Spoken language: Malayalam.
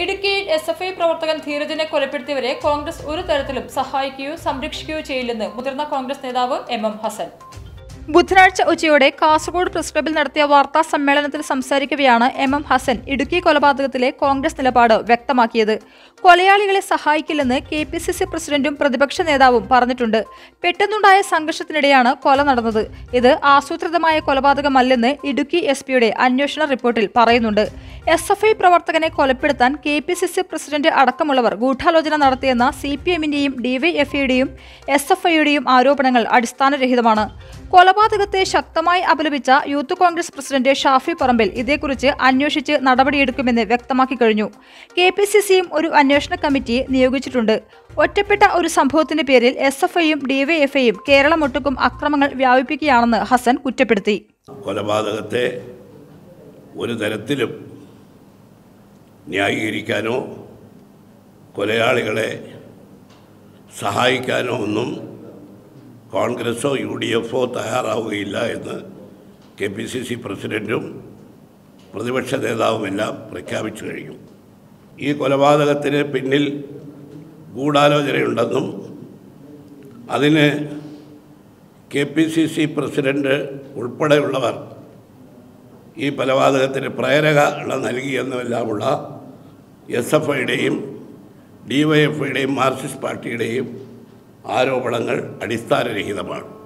ഇടുക്കിയിൽ എസ് എഫ് ഐ പ്രവർത്തകൻ ധീരജിനെ കൊലപ്പെടുത്തിയവരെ കോൺഗ്രസ് ഒരു തരത്തിലും സഹായിക്കുകയോ സംരക്ഷിക്കുകയോ ചെയ്യില്ലെന്ന് മുതിർന്ന കോൺഗ്രസ് നേതാവ് എം എം ഹസൻ. ബുധനാഴ്ച ഉച്ചയോടെ കാസർഗോഡ് പ്രസ് ക്ലബിൽ നടത്തിയ വാർത്താ സമ്മേളനത്തിൽ സംസാരിക്കവെയാണ് എം എം ഹസൻ ഇടുക്കി കൊലപാതകത്തിലെ കോൺഗ്രസ് നിലപാട് വ്യക്തമാക്കിയത്. കൊലയാളികളെ സഹായിക്കില്ലെന്ന് കെ പി സി സി പ്രസിഡന്റും പ്രതിപക്ഷ നേതാവും പറഞ്ഞിട്ടുണ്ട്. പെട്ടെന്നുണ്ടായ സംഘർഷത്തിനിടെയാണ് കൊല നടന്നത്. ഇത് ആസൂത്രിതമായ കൊലപാതകമല്ലെന്ന് ഇടുക്കി എസ് പിയുടെ അന്വേഷണ റിപ്പോർട്ടിൽ പറയുന്നുണ്ട്. എസ് എഫ് ഐ പ്രവർത്തകനെ കൊലപ്പെടുത്താൻ K P C C president അടക്കമുള്ളവർ ഗൂഢാലോചന നടത്തിയെന്ന സി പി എമ്മിന്റെയും ഡിവൈഎഫ്ഐയുടെയും എസ് എഫ് ഐയുടെയും ആരോപണങ്ങൾ അടിസ്ഥാനരഹിതമാണ്. കൊലപാതകത്തെ ശക്തമായി അപലപിച്ച യൂത്ത് കോൺഗ്രസ് പ്രസിഡന്റ് ഷാഫി പറമ്പിൽ ഇതേക്കുറിച്ച് അന്വേഷിച്ച് നടപടിയെടുക്കുമെന്ന് വ്യക്തമാക്കി കഴിഞ്ഞു. കെ പി സി സിയും ഒരു അന്വേഷണ കമ്മിറ്റിയെ നിയോഗിച്ചിട്ടുണ്ട്. ഒറ്റപ്പെട്ട ഒരു സംഭവത്തിന്റെ പേരിൽ എസ് എഫ് ഐയും ഡിവൈഎഫ്ഐയും കേരളമൊട്ടുക്കും അക്രമങ്ങൾ വ്യാപിപ്പിക്കുകയാണെന്ന് ഹസൻ കുറ്റപ്പെടുത്തി. കൊലപാതകത്തെ ഒരു തരത്തിലും ന്യായീകരിക്കാനോ കൊലയാളികളെ സഹായിക്കാനോ ഒന്നും കോൺഗ്രസോ യു ഡി എഫോ തയ്യാറാവുകയില്ല എന്ന് കെ പി സി സി പ്രസിഡന്റും പ്രതിപക്ഷ നേതാവുമെല്ലാം പ്രഖ്യാപിച്ചു കഴിഞ്ഞു. ഈ കൊലപാതകത്തിന് പിന്നിൽ ഗൂഢാലോചനയുണ്ടെന്നും അതിന് K P C C president ഉൾപ്പെടെയുള്ളവർ ഈ കൊലപാതകത്തിന് പ്രേരക നൽകിയെന്നുമെല്ലാമുള്ള എസ് എഫ് ഐയുടെയും ഡി വൈ എഫ് ഐയുടെയും മാർക്സിസ്റ്റ് പാർട്ടിയുടെയും ആരോപണങ്ങൾ അടിസ്ഥാനരഹിതമാണ്.